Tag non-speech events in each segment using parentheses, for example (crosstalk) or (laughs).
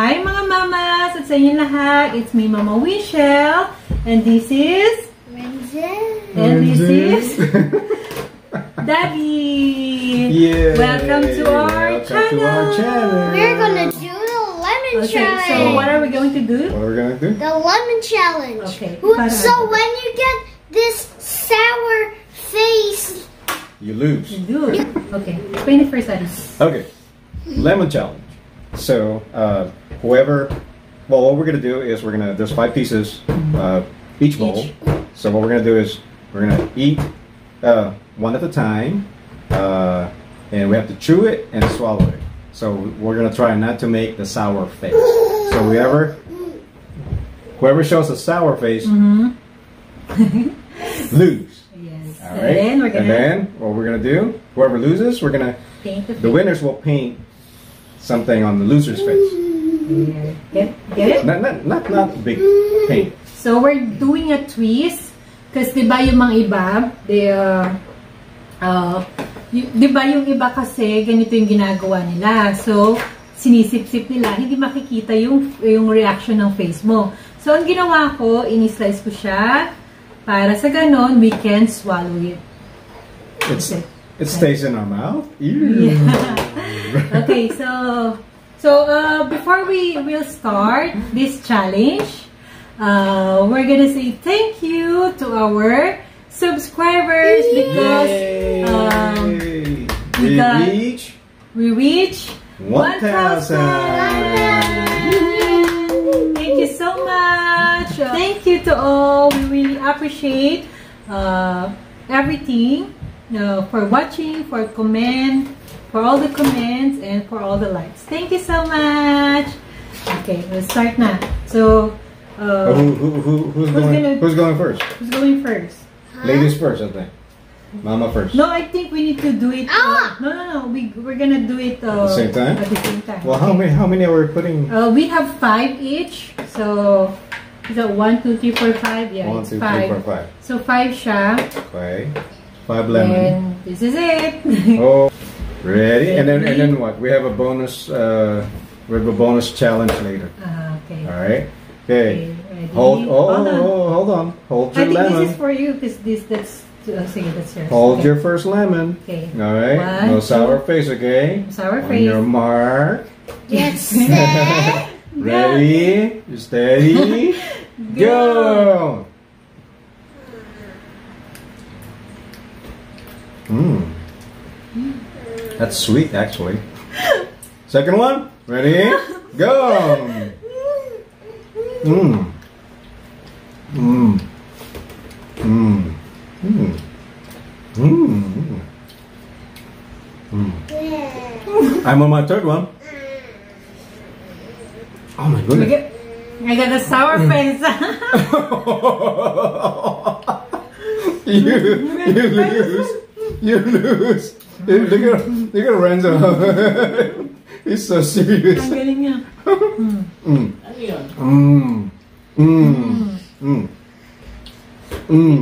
Hi mga mamas! At sa inyo lahat, it's me Mama Winchell. And this is... Renzel. And this is... (laughs) Daddy! Yay! Welcome to our Welcome channel! to our channel! We're gonna do the lemon Okay, challenge. so what are we going to do? What are we gonna do? The lemon challenge. Okay. So when you get this sour face, You lose. Do it. Okay, explain it first, Daddy. Okay. Lemon challenge. So, uh, whoever, well, what we're gonna do is we're gonna, there's five pieces, uh, each bowl. Each. So what we're gonna do is we're gonna eat, uh, one at a time, uh, and we have to chew it and swallow it. So we're gonna try not to make the sour face. So whoever, whoever shows a sour face, Mm-hmm. (laughs) lose. Yes. All and then we're and gonna then what we're gonna do? Whoever loses, we're gonna paint the the winners will paint something on the loser's face. Get, get it? Not not not not big paint. So we're doing a twist kasi 'di ba yung mga iba, they uh, uh y- 'di ba yung iba kasi ganito yung ginagawa nila. So sinisip-sip nila, hindi makikita yung yung reaction ng face mo. So ang ginawa ko, ini-slice ko siya para sa ganon we can swallow it. It's Okay. it stays in our mouth. Ew. (laughs) okay, so so uh, before we will start this challenge, uh, we're gonna say thank you to our subscribers because um, we we got- reach we reach 1,000. 1,000. Thank you so much. Uh, thank you to all. We really appreciate uh, everything uh, for watching, for comment, for all the comments, and for all the likes. Thank you so much. Okay, let's start now. So, Oh, uh, who, who, who, who's, Who's going? gonna- Who's going first? who's going first? Ladies first, I think. Mama first. No, I think we need to do it. Uh, Ah! no, no, no. We we're gonna do it uh, At the same time? At the same time. Well, how many? How many are we putting? Uh, we have five each. So, is that one, two, three, four, five? Yeah, One, it's two, three, five. four, five. So, five siya. Okay. Five lemon. And this is it. Oh, (laughs) ready? And then and then what? We have a bonus. Uh, we have a bonus challenge later. Ah, okay. All right. Okay, Okay. ready? Hold. Oh, Hold on. oh, hold on. Hold I think lemon. this is for you because this, that's, uh, sige, that's yours. Hold okay. your first lemon. Okay. All right. One, no sour two. face. Okay. Sour On face. your mark. Yes. (laughs) set. (laughs) Ready. Steady. (laughs) go. Mmm. That's sweet, actually. Second one. Ready? Go. Mmm. Mmm. Mmm. Mmm. Mmm. Mmm. I'm on my third one. Oh my goodness. I got a sour Mm. face. (laughs) (laughs) you, you lose. You lose. Look at look at Renzo. He's so serious. Ang galing niya. Mm. Mm. Mm. Mm. Mm.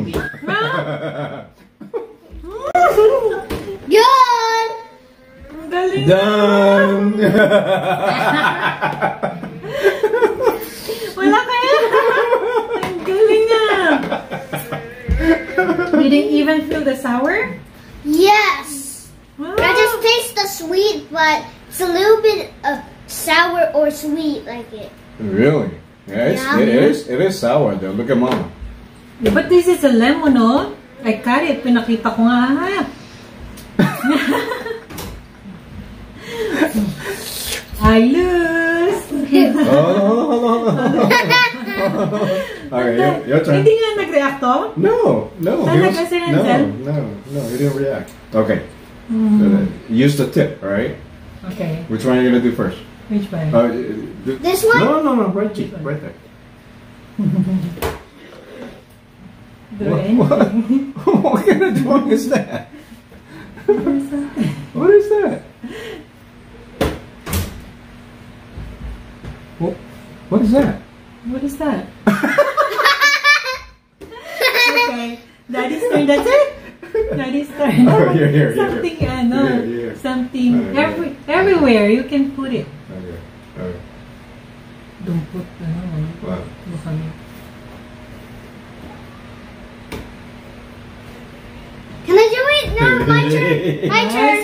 Good. Ang galing. Done. Wala (laughs) kaya. (laughs) Ang galing niya. You didn't even feel the sour? Yes. Wow. I just taste the sweet, but it's a little bit of sour or sweet like it. really? Yeah, it's, Yeah. it is. It is sour though. Look at mama. But this is a lemon, no? I cut it. Pinakita ko nga. (laughs) I lose. Oh, hold on, hold on, hold on. hold okay, your, your turn. Hindi nga nag-react to? No, no, he Talaga was, si no, no, no, he didn't react. Okay, Uh, use the tip, all right? Okay. Which one are you gonna do first? Which one? Uh, th- This one? No, no, no, right, cheek, right there. (laughs) Do What, anything. what, (laughs) what kind of drawing is that? (laughs) what is that? What, what is that? What is that? okay. Daddy's turn. That's it? Daddy's turn. Oh, here, here, here. Something, ano, Here, here. something, Oh, yeah. every, everywhere you can put it. Okay, okay. dumpot. Ano, Wow. baka Can I do it? No, my turn. My (laughs) turn.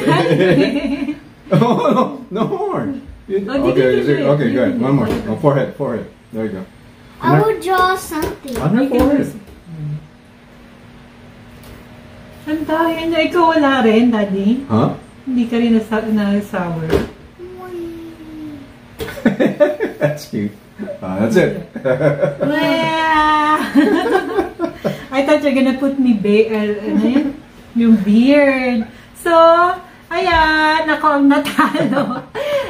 (laughs) oh, no, no more. Oh, did you okay, do is it- it? okay, You good. did One more. it. Oh, forehead, forehead. There you go. I will draw something. On her You can forehead. use- Ang dahil na ikaw wala rin, Daddy. Huh? Hindi ka rin nasa, na sour. (laughs) that's cute. Ah, that's it. (laughs) (laughs) I thought you're gonna put me ba- uh, ano yun? Yung beard. So, ayan, ako ang natalo.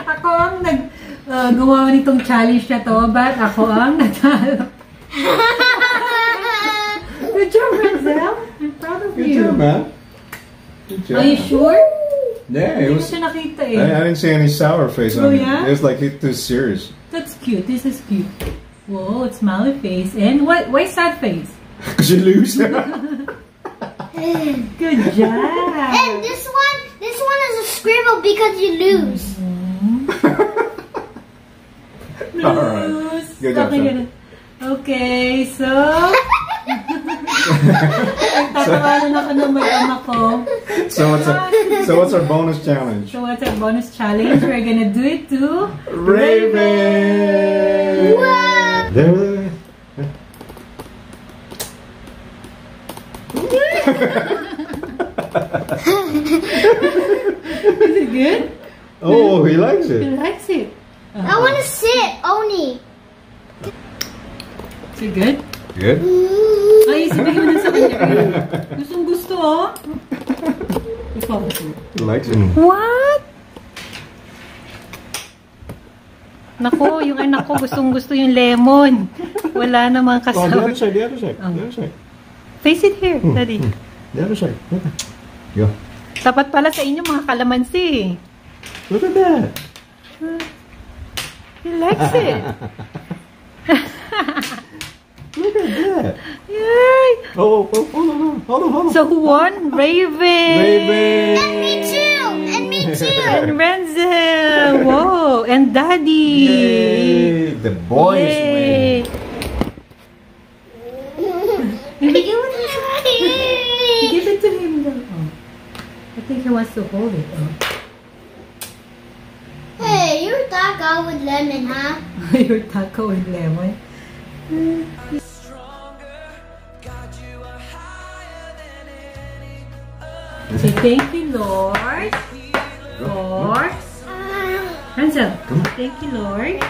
Ako ang nag uh, gumawa nitong challenge na to, but ako ang natalo. Good job, Renzel. I'm proud of Good you. job, man. Good job. Are you sure? Yeah, it was. siya nakita I, eh. I didn't see any sour face Oh, on it. yeah? It was like it too serious. That's cute. This is cute. Whoa, it's smiley face. And what? Why sad face? (laughs) Cause you lose. (laughs) Good job. And this one, this one is a scribble because you lose. (laughs) All right. Bruce. Good job, Okay, son. Okay, so... Tatawanan ako ng mag-ama (laughs) ko. so what's our, so what's our bonus challenge? So what's our bonus challenge? We're gonna do it to... Raven. Wow. There. (laughs) Is it good? Oh, he likes it. He it. likes it. I want to sit, Oni. Is it good? Good. Mm. Ay, sabihin mo na sa kanya. Gustong gusto, oh. Gusto. He likes it. What? Nako, yung anak ko gustong gusto yung lemon. Wala namang Oh, the kasama. other side, the other side, Oh. the other side, Face it here, daddy. the other side. Okay. Go. Tapat pala sa inyo mga kalamansi. Look at that. He likes it. (laughs) Look at that. Yay! Oh, oh, oh hold on, hold on, hold on. So who won? Raven. Raven. And me too. And me too. And Renzel. Whoa. And Daddy. Yay! The boys Yay. win. Bigyan mo na sa akin. Give it to him though. Oh. I think he wants to hold it. Oh. Hey, you're that guy with lemon, huh? (laughs) Your taco with lemon. Mm. Say thank you, Lord. Lord. Hansel. Come on. Thank you, Lord,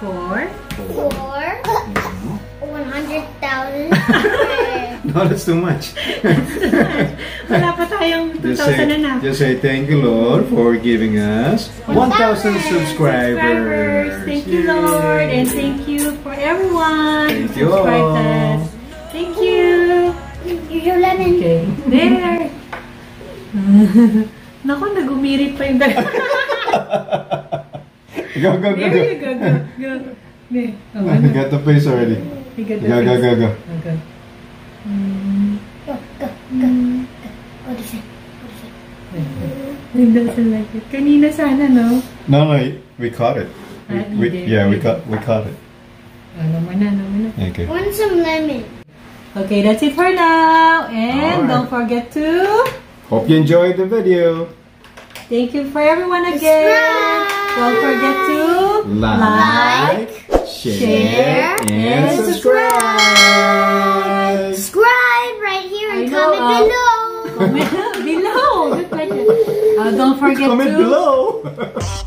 Four. for Four. One hundred thousand. (laughs) No, that's too much. (laughs) wala pa tayong 2,000 just, say, na na. just say thank you, Lord, for giving us 1,000 subscribers. Thank you. Lord, and thank you for everyone Thank who you subscribed us. Thank you. Here's. Okay, there. (laughs) Naku, nagumirit pa yung dalawa. (laughs) Go, go, go, There go. you go, go, go. There. Oh, I got the face already. You got the Go, go, face. go, go. Mm, Go, go, go. Go this way. Go this way. He doesn't like it. Kanina sana, no? No, no, we caught it. Ah, We, yeah, we caught, we caught it. Ano mo na, ano mo na. Okay. Want some lemon? Okay, that's it for now. And Alright. don't forget to Hope you enjoyed the video. thank you for everyone again. Subscribe. Don't forget to Like, share, and subscribe. Subscribe right here and know, comment uh, below. comment (laughs) below. Good question. Uh, don't forget Comment to below. (laughs)